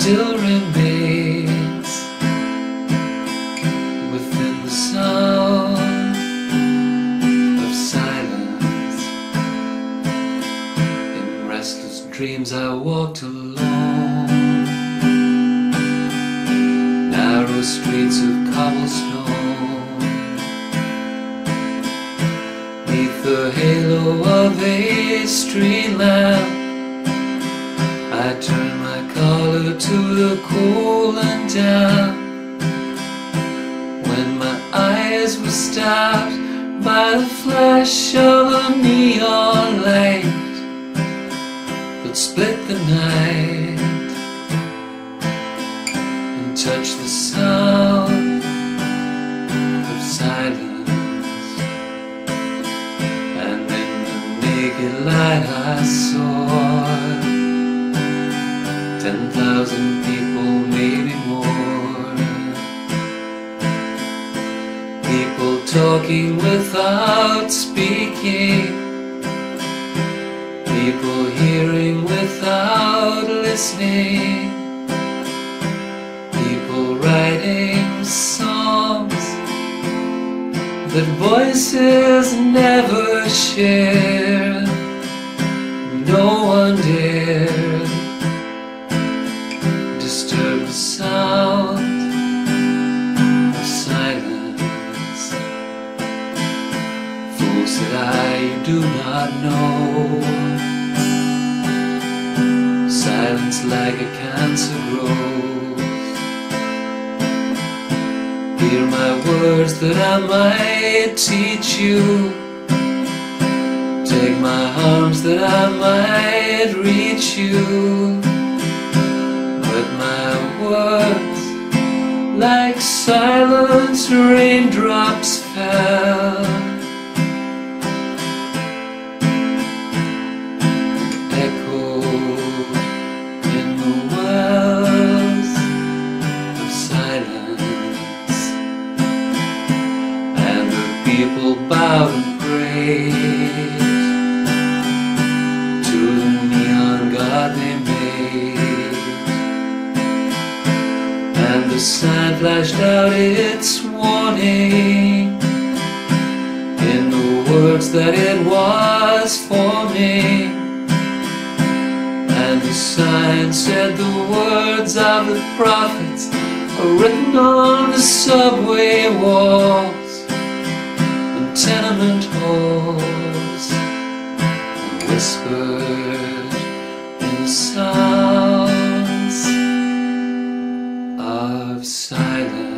still remains within the sound of silence. In restless dreams, I walked alone, narrow streets of cobblestone. Neath the halo of a street lamp, I turned my collar to the cool and damp. When my eyes were stopped by the flash of a neon light that split the night and touched the sound of silence. And in the naked light I saw ten thousand people, maybe more. People talking without speaking. People hearing without listening. People writing songs that voices never share. No one dared that I do not know. Silence like a cancer grows. Hear my words that I might teach you. Take my arms that I might reach you. But my words, like silent raindrops, fell. People bowed and prayed to the neon god they made. And the sign flashed out its warning in the words that it was forming. And the sign said the words of the prophets are written on the subway walls and tenement halls and whispered in the sounds of silence.